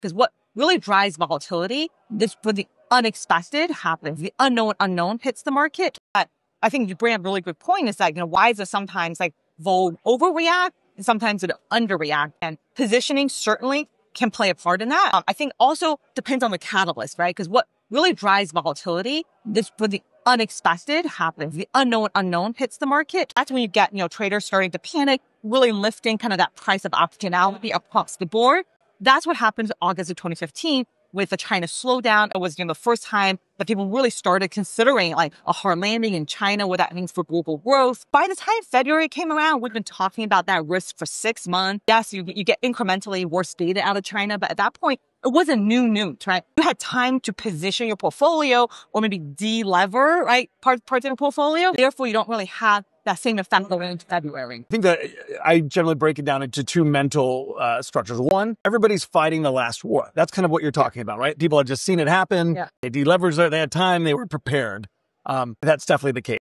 Because what really drives volatility is when the unexpected happens, the unknown unknown hits the market. But I think you bring up a really good point is that, you know, why is it sometimes like vol overreact and sometimes it underreact? And positioning certainly can play a part in that. Um, I think also depends on the catalyst, right? Because what really drives volatility is when the unexpected happens, the unknown unknown hits the market. That's when you get, you know, traders starting to panic, really lifting kind of that price of optionality across the board. That's what happened in August of 2015 with the China slowdown. It was you know, the first time that people really started considering like a hard landing in China, what that means for global growth. By the time February came around, we've been talking about that risk for six months. Yes, you, you get incrementally worse data out of China, but at that point, it wasn't new news, right? You had time to position your portfolio or maybe de-lever, right? Part, parts of your portfolio. Therefore, you don't really have that same effect going into February. I think that I generally break it down into two mental uh, structures. One, everybody's fighting the last war. That's kind of what you're talking about, right? People had just seen it happen. Yeah. They deleveraged, they had time, they were prepared. Um, that's definitely the case.